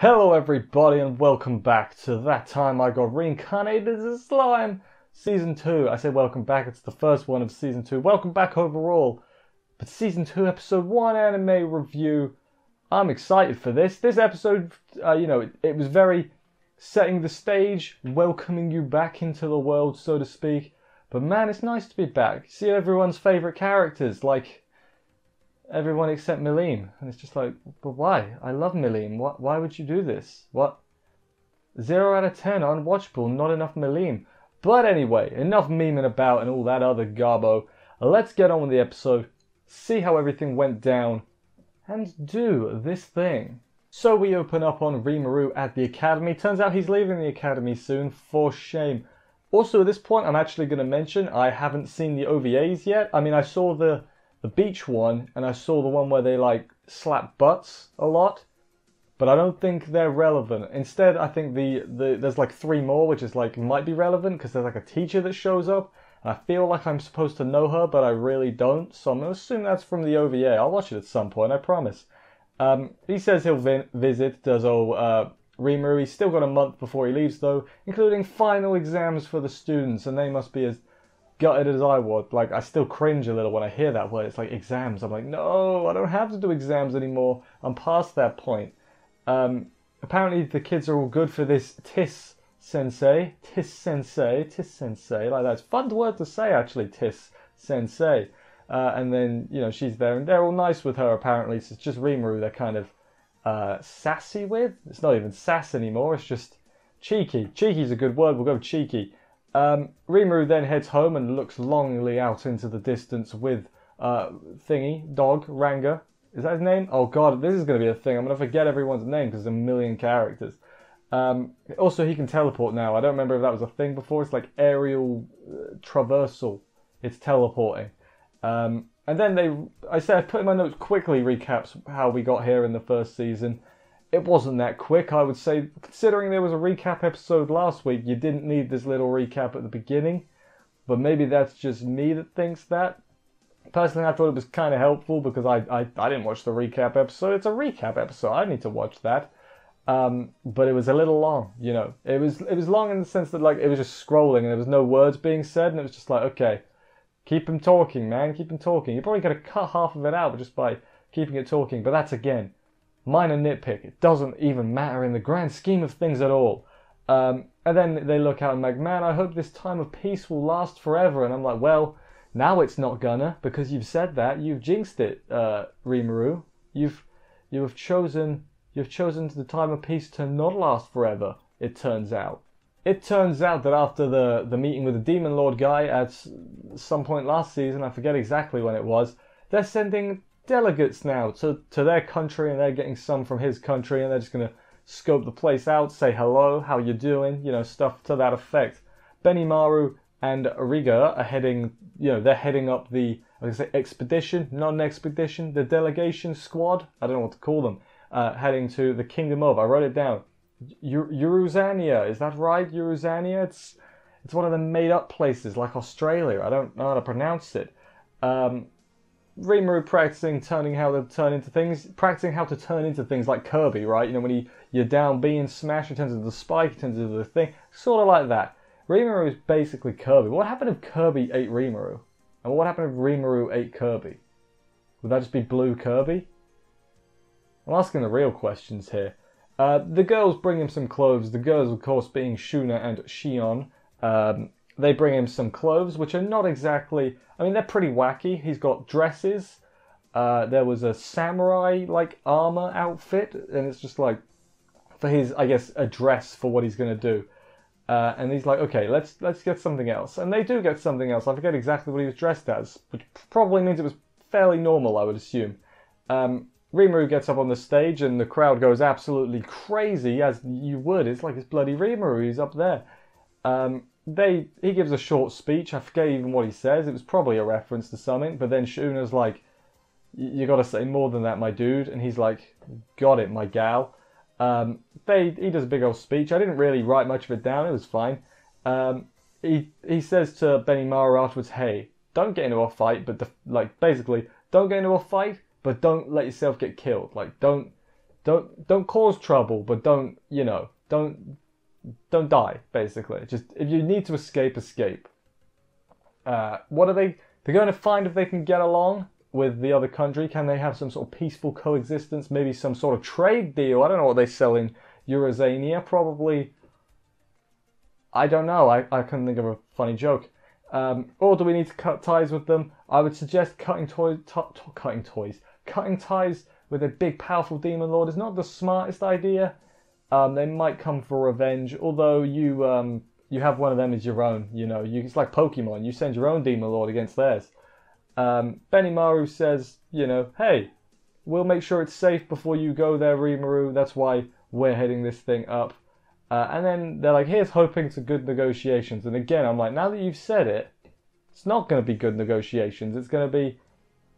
Hello, everybody, and welcome back to That Time I Got Reincarnated as a Slime, Season 2. I say welcome back, it's the first one of Season 2. Welcome back overall. But Season 2, Episode 1 anime review. I'm excited for this. This episode, uh, you know, it, it was very setting the stage, welcoming you back into the world, so to speak. But man, it's nice to be back. See everyone's favourite characters, like everyone except Milim. And it's just like, but why? I love Milim. What, why would you do this? What? Zero out of ten, on unwatchable, not enough Milim. But anyway, enough memeing about and all that other garbo. Let's get on with the episode, see how everything went down, and do this thing. So we open up on Rimuru at the academy. Turns out he's leaving the academy soon, for shame. Also, at this point, I'm actually going to mention I haven't seen the OVAs yet. I mean, I saw the the beach one and I saw the one where they like slap butts a lot, but I don't think they're relevant. Instead, I think the, the there's like three more which is like might be relevant because there's like a teacher that shows up and I feel like I'm supposed to know her, but I really don't. So I'm gonna assume that's from the OVA. I'll watch it at some point, I promise. Um, he says he'll vi- visit Dozo uh, Rimuru. He's still got a month before he leaves, though, including final exams for the students, and they must be as gutted as I was. Like, I still cringe a little when I hear that word. It's like exams. I'm like, no, I don't have to do exams anymore. I'm past that point. Um, apparently, the kids are all good for this TIS sensei. TIS sensei. TIS sensei. Like, that's fun word to say, actually, TIS sensei. Uh, and then, you know, she's there, and they're all nice with her, apparently. So it's just Rimuru they're kind of uh, sassy with. It's not even sass anymore, it's just cheeky. Cheeky's a good word, we'll go cheeky. Um, Rimuru then heads home and looks longingly out into the distance with uh, Thingy, Dog, Ranga. Is that his name? Oh god, this is going to be a thing. I'm going to forget everyone's name because there's a million characters. Um, also, he can teleport now. I don't remember if that was a thing before. It's like aerial uh, traversal. It's teleporting. Um, and then they, I said, I put in my notes quickly recaps how we got here in the first season. It wasn't that quick, I would say. Considering there was a recap episode last week, you didn't need this little recap at the beginning. But maybe that's just me that thinks that. Personally, I thought it was kind of helpful because I, I, I didn't watch the recap episode. It's a recap episode. I need to watch that. Um, but it was a little long, you know. It was it was long in the sense that like it was just scrolling and there was no words being said, and it was just like okay, keep him talking, man, keep him talking. You're probably gonna cut half of it out just by keeping it talking. But that's again minor nitpick. It doesn't even matter in the grand scheme of things at all. Um, and then they look out and like, man, I hope this time of peace will last forever. And I'm like, well, now it's not gonna because you've said that. You've jinxed it, uh, Rimuru. You've you have chosen you've chosen the time of peace to not last forever. It turns out. It turns out that after the the meeting with the Demon Lord guy at some point last season, I forget exactly when it was, they're sending delegates now to, to their country and they're getting some from his country and they're just going to scope the place out, say hello, how you doing, you know, stuff to that effect. Benimaru and Riga are heading, you know, they're heading up the, I say expedition, not an expedition, the delegation squad, I don't know what to call them, uh, heading to the Kingdom of, I wrote it down, Eurazania, is that right, Eurazania? It's, it's one of the made up places like Australia, I don't know how to pronounce it. Um, Rimuru practicing turning how to turn into things, practicing how to turn into things like Kirby, right? You know, when he, you're down B and smash, it turns into the spike, it turns into the thing, sort of like that. Rimuru is basically Kirby. What happened if Kirby ate Rimuru? And what happened if Rimuru ate Kirby? Would that just be blue Kirby? I'm asking the real questions here. Uh, the girls bring him some clothes. The girls, of course, being Shuna and Shion. Um, they bring him some clothes, which are not exactly. I mean, they're pretty wacky. He's got dresses. Uh, there was a samurai like armor outfit, and it's just like for his, I guess, a dress for what he's going to do. Uh, and he's like, okay, let's let's get something else. And they do get something else. I forget exactly what he was dressed as, which probably means it was fairly normal, I would assume. Um, Rimuru gets up on the stage, and the crowd goes absolutely crazy, as you would. It's like it's bloody Rimuru. He's up there. Um, they he gives a short speech. I forget even what he says. It was probably a reference to something. But then Shuna's like, "You got to say more than that, my dude." And he's like, "Got it, my gal." Um, they he does a big old speech. I didn't really write much of it down. It was fine. Um, he he says to Benimaru afterwards, "Hey, don't get into a fight, but the, like basically, don't get into a fight, but don't let yourself get killed. Like don't don't don't cause trouble, but don't you know don't don't die basically. Just if you need to escape, escape. Uh, what are they? They're going to find if they can get along with the other country. Can they have some sort of peaceful coexistence? Maybe some sort of trade deal. I don't know what they sell in Eurazania. Probably. I don't know. I, I couldn't think of a funny joke. Um, or do we need to cut ties with them? I would suggest cutting toys, cutting toys, cutting ties with a big, powerful demon lord is not the smartest idea. Um, they might come for revenge, although you um, you have one of them as your own. You know, you, it's like Pokemon. You send your own demon lord against theirs. Um, Benimaru says, you know, hey, we'll make sure it's safe before you go there, Rimuru. That's why we're heading this thing up. Uh, and then they're like, here's hoping to good negotiations. And again, I'm like, now that you've said it, it's not going to be good negotiations. It's going to be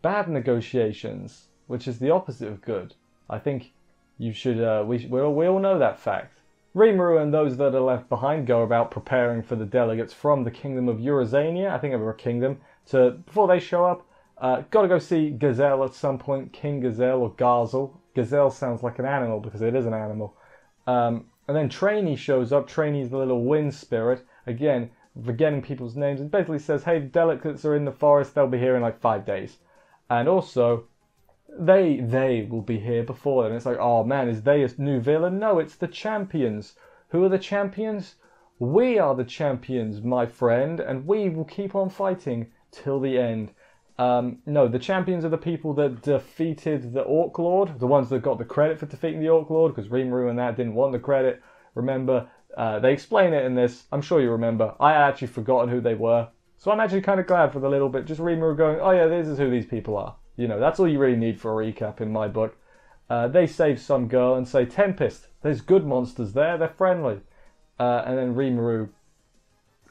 bad negotiations, which is the opposite of good. I think you should, uh, we, we, all, we all know that fact. Rimuru and those that are left behind go about preparing for the delegates from the kingdom of Eurazania, I think of a kingdom, to before they show up. Uh, gotta go see Gazelle at some point, King Gazelle or Gazel. Gazelle sounds like an animal because it is an animal. Um, and then Treyni shows up. Treyni's the little wind spirit. Again, forgetting people's names and basically says, hey, the delegates are in the forest. They'll be here in like five days. And also, they they will be here before then. It's like, oh man, is they a new villain? No, it's the champions. Who are the champions? We are the champions, my friend, and we will keep on fighting till the end. Um, no, the champions are the people that defeated the Orc Lord, the ones that got the credit for defeating the Orc Lord, because Rimuru and that didn't want the credit. Remember, uh, they explain it in this. I'm sure you remember. I had actually forgotten who they were. So I'm actually kind of glad for the little bit. Just Rimuru going, oh yeah, this is who these people are. You know, that's all you really need for a recap in my book. Uh, they save some girl and say, Tempest, there's good monsters there, they're friendly. Uh, and then Rimuru,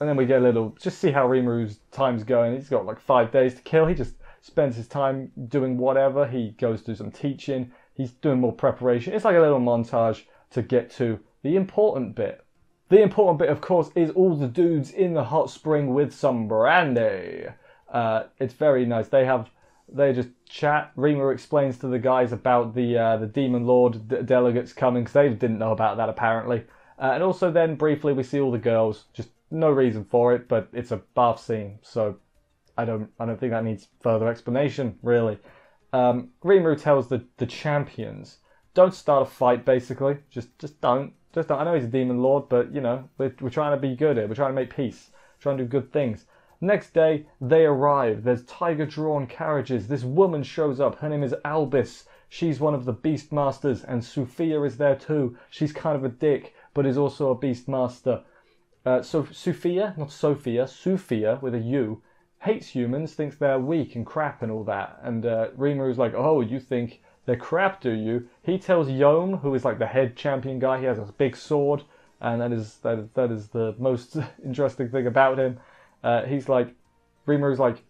and then we get a little, just see how Rimuru's time's going. He's got like five days to kill. He just spends his time doing whatever. He goes to some teaching. He's doing more preparation. It's like a little montage to get to the important bit. The important bit, of course, is all the dudes in the hot spring with some brandy. Uh, it's very nice. They have they just chat. Rimuru explains to the guys about the uh, the Demon Lord d- delegates coming because they didn't know about that apparently. Uh, and also then briefly we see all the girls. Just no reason for it, but it's a bath scene, so I don't I don't think that needs further explanation really. Um, tells the the champions don't start a fight. Basically, just just don't just don't. I know he's a demon lord, but you know we're we're trying to be good here. We're trying to make peace. trying to do good things. Next day, they arrive. There's tiger drawn carriages. This woman shows up. Her name is Alvis. She's one of the Beastmasters, and Sophia is there too. She's kind of a dick, but is also a Beastmaster. Uh, so Sophia, not Sophia, Sophia with a U, hates humans, thinks they're weak and crap and all that. And uh, Rimuru's like, oh, you think they're crap, do you? He tells Yom, who is like the head champion guy, he has a big sword, and that is that, that is the most interesting thing about him. Uh, he's like, Rimuru's like,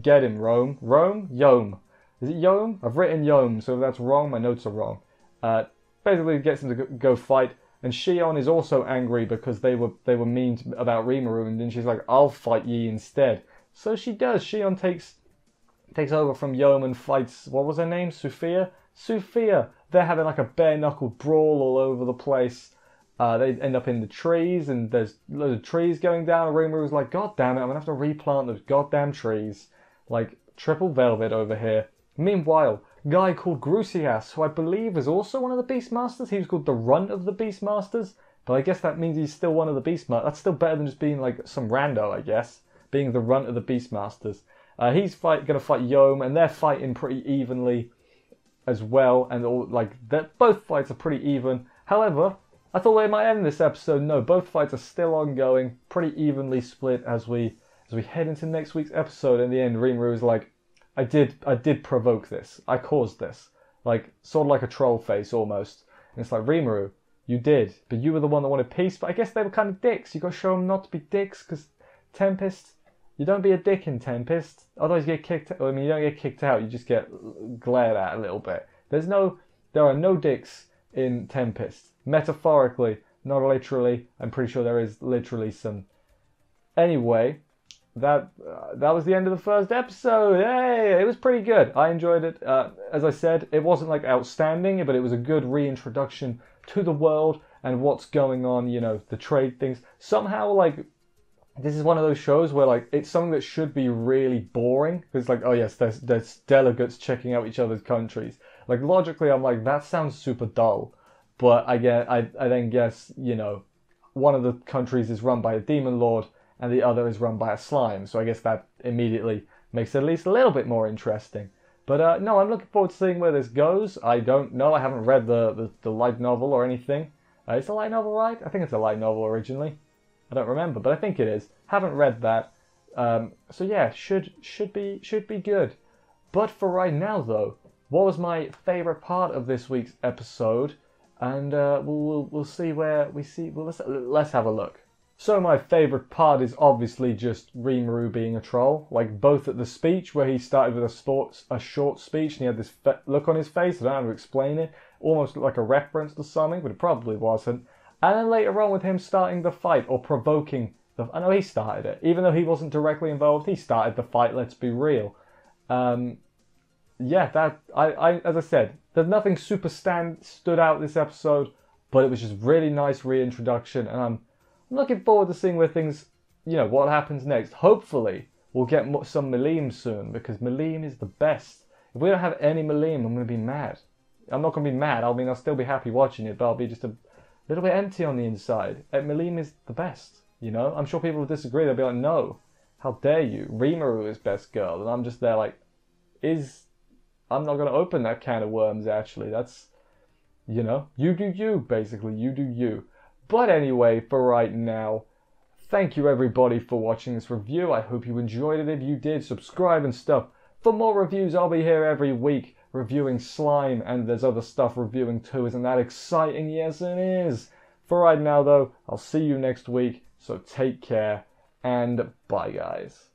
get him, Rome. Rome? Yom. Is it Yom? I've written Yom, so if that's wrong, my notes are wrong. Uh, basically gets him to go fight, and Shion is also angry because they were they were mean about Rimuru, and then she's like, I'll fight ye instead. So she does. Shion takes takes over from Yom and fights, what was her name? Sophia? Sophia! They're having like a bare knuckle brawl all over the place. Uh, they end up in the trees, and there's loads of trees going down. Rimuru was like, God damn it, I'm gonna have to replant those goddamn trees. Like, triple velvet over here. Meanwhile, guy called Grusias, who I believe is also one of the Beastmasters. He was called the Runt of the Beastmasters, but I guess that means he's still one of the Beastmasters. That's still better than just being like some rando, I guess. Being the Runt of the Beastmasters. Uh, he's fight, gonna fight Yom, and they're fighting pretty evenly as well, and all like both fights are pretty even. However, I thought they might end this episode. No, both fights are still ongoing, pretty evenly split as we as we head into next week's episode. In the end, Rimuru is like, "I did, I did provoke this. I caused this." Like sort of like a troll face almost. And it's like Rimuru, you did, but you were the one that wanted peace. But I guess they were kind of dicks. You got to show them not to be dicks because Tempest. You don't be a dick in Tempest. Otherwise, you get kicked. I mean, you don't get kicked out. You just get glared at a little bit. There's no, there are no dicks in Tempest metaphorically, not literally. I'm pretty sure there is literally some. Anyway, that uh, that was the end of the first episode. Hey, it was pretty good. I enjoyed it. Uh, as I said, it wasn't like outstanding, but it was a good reintroduction to the world and what's going on. You know, the trade things. Somehow, like this is one of those shows where like it's something that should be really boring because like oh yes there's there's delegates checking out each other's countries like logically i'm like that sounds super dull but i get i, I then guess you know one of the countries is run by a demon lord and the other is run by a slime so i guess that immediately makes it at least a little bit more interesting but uh, no i'm looking forward to seeing where this goes i don't know i haven't read the the, the light novel or anything uh, it's a light novel right i think it's a light novel originally I don't remember, but I think it is. Haven't read that. Um, so yeah, should should be should be good. But for right now, though, what was my favorite part of this week's episode? And uh, we'll, we'll we'll see where we see. Well, let's let's have a look. So my favorite part is obviously just Rimuru being a troll. Like both at the speech where he started with a sports a short speech and he had this look on his face. I don't know how to explain it. Almost like a reference to something, but it probably wasn't. And then later on with him starting the fight or provoking the. I know he started it, even though he wasn't directly involved. He started the fight. Let's be real. Um, yeah, that I, I as I said, there's nothing super stand stood out this episode, but it was just really nice reintroduction, and I'm, looking forward to seeing where things, you know, what happens next. Hopefully, we'll get some Milim soon because Milim is the best. If we don't have any Milim, I'm gonna be mad. I'm not gonna be mad. I mean, I'll still be happy watching it, but I'll be just a little bit empty on the inside. Uh, Milim is the best, you know? I'm sure people will disagree. They'll be like, no, how dare you? Rimuru is best girl. And I'm just there like, is. I'm not going to open that can of worms, actually. That's, you know, you do you, basically. You do you. But anyway, for right now, thank you everybody for watching this review. I hope you enjoyed it. If you did, subscribe and stuff. For more reviews, I'll be here every week reviewing slime, and there's other stuff reviewing too. Isn't that exciting? Yes, it is. For right now, though, I'll see you next week, so take care, and bye, guys.